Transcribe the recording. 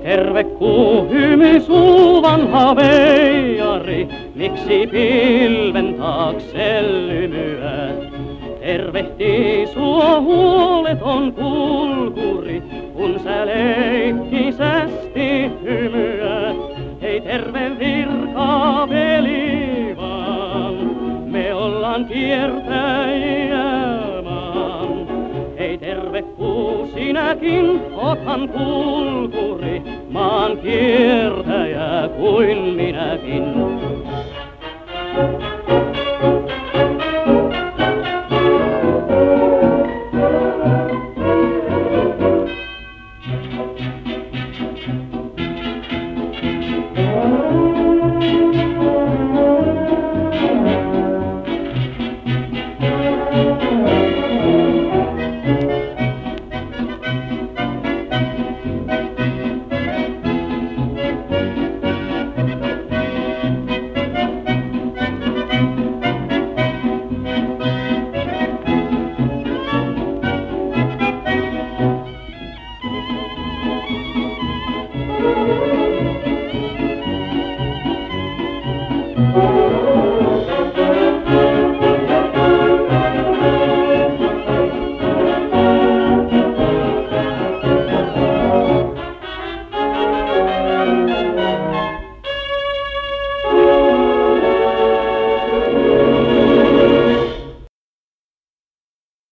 Terve kuu, hymy suu vanha veijari, miksi pilven taakse lymyät? Tervehtii sua huoleton kulkuri, kun sä leikkisästi hymyät. Hei terve virka veli vaan, me ollaan kiertäjiä sinäkin oothan kulkuri, maan kiertäjä kuin minäkin.